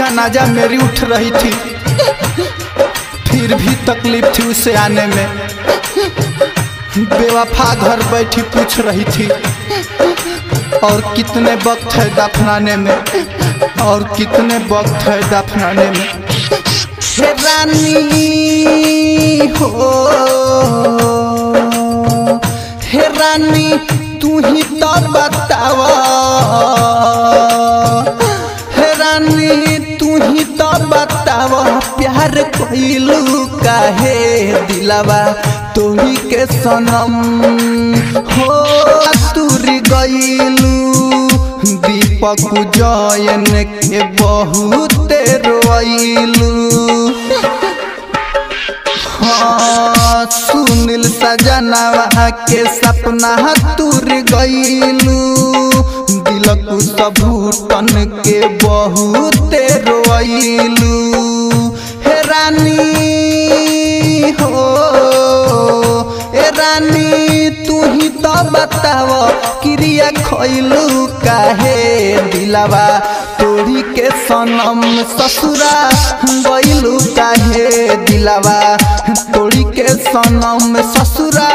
जनाजा मेरी उठ रही थी? फिर भी तकलीफ़ थी उसे आने में। बेवफा घर बैठी पूछ रही थी, और कितने वक्त है दफनाने में? और कितने वक्त है दफनाने में? रानी हो। हे रानी तू ही तो बतावा रानी तू ही तो बतावा प्यार कोइलू काहे दिलावा? तोही के सनम, हो तुरी गईलू दीपक जयन के बहुत रोइलू। हाँ सुनील सजनवा के सपना तुर गईलू दिलक सबूतन के बहुत रोइलू। हे रानी, हो ए रानी तू ही तो बताव क्रिया खैलू काहे? दिलावा तोड़ी के सनम ससुरा गईलू काहे? दिलावा तोड़ी के सनम ससुरा